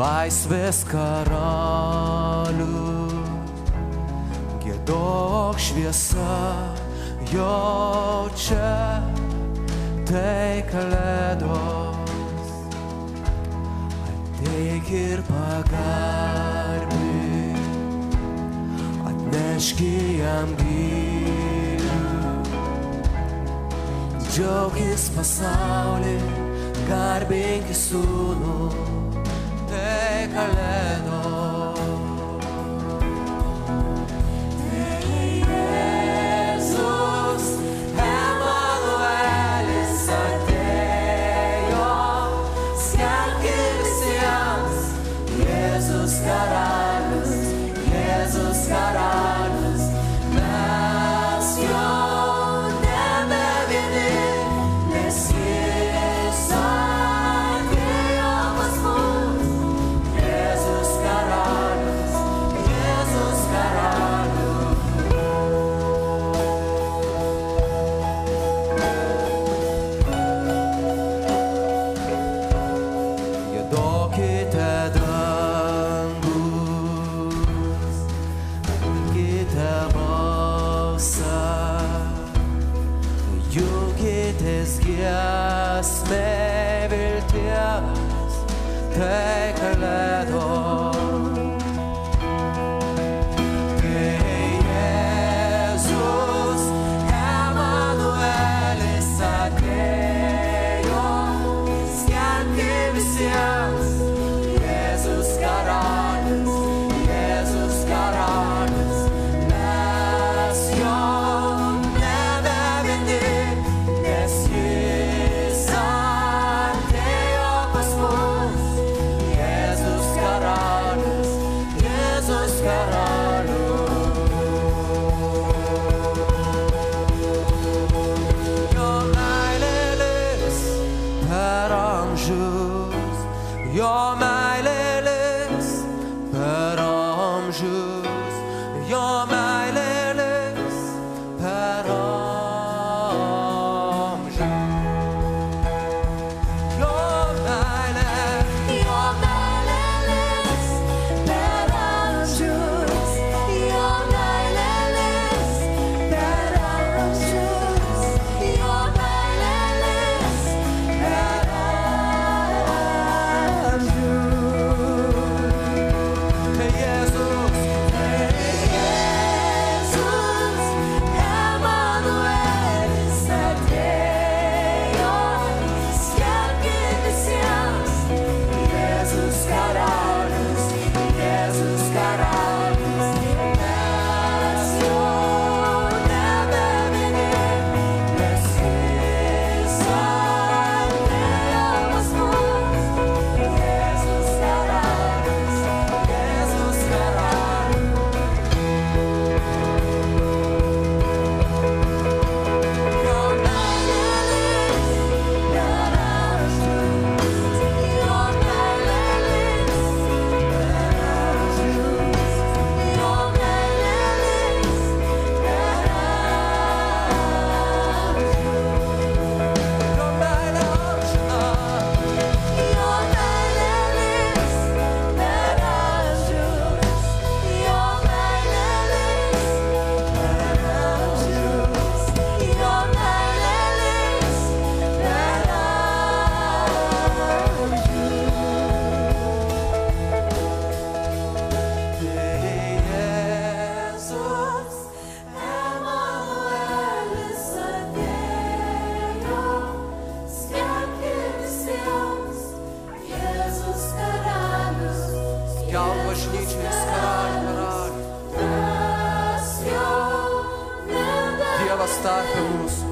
laisvės karalių. Gėdok šviesa, jo čia, tai kalėdos. Ateik ir pagarbi, atnešk jam gylių. Džiaugis pasaulį, garbink sūnų, tai take a look. Just your. jau bažnyčinis karalius. Dievas tarpė mūsų.